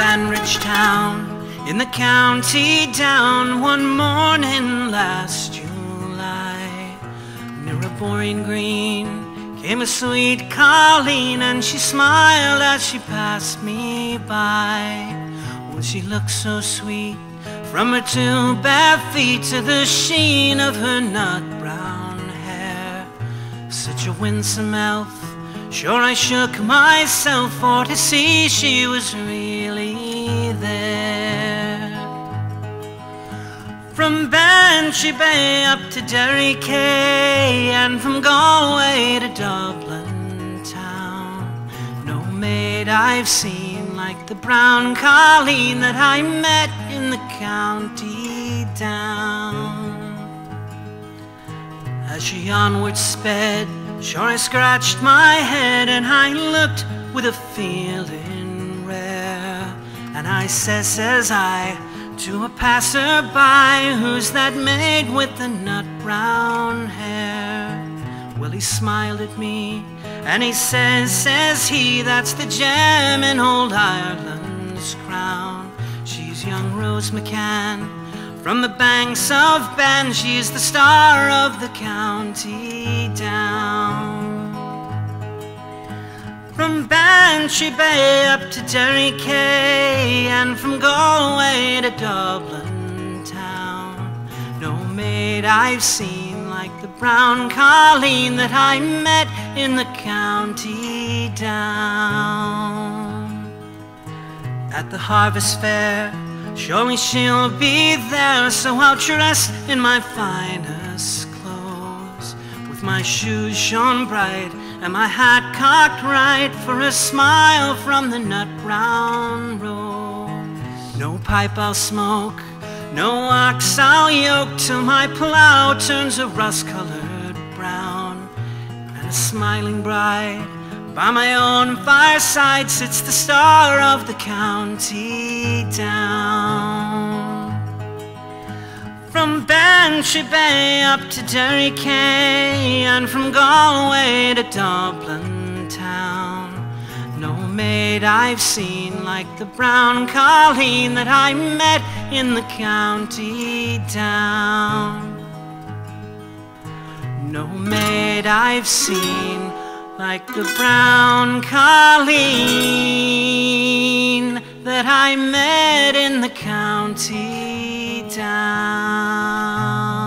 Banbridge town in the county down one morning last July. Near a boreen green came a sweet Colleen and she smiled as she passed me by. Oh, she looked so sweet from her two bare feet to the sheen of her nut brown hair. Such a winsome elf Sure I shook myself for to see she was really there. From Bantry Bay up to Derry Quay And from Galway to Dublin town. No maid I've seen like the brown colleen That I met in the county down As she onward sped Sure I scratched my head and I looked with a feeling rare. And I says, says I, to a passerby Who's that maid with the nut brown hair? Well, he smiled at me and he says, says he That's the gem in old Ireland's crown. She's young Rose McCann from the banks of Bann, she's the star of the county down. From Bantry Bay up to Derry Quay, and from Galway to Dublin town. No maid I've seen like the brown colleen that I met in the county down. At the harvest fair, Surely she'll be there, so I'll dress in my finest clothes, with my shoes shone bright and my hat cocked right for a smile from the nut brown rose. No pipe I'll smoke, no ox I'll yoke till my plow turns a rust-colored brown, and a smiling bride by my own fireside sits the star of the county down. From Bantry Bay up to Derry Quay and from Galway to Dublin town. No maid I've seen like the brown colleen that I met in the county down. No maid I've seen like the brown Colleen that I met in the county down.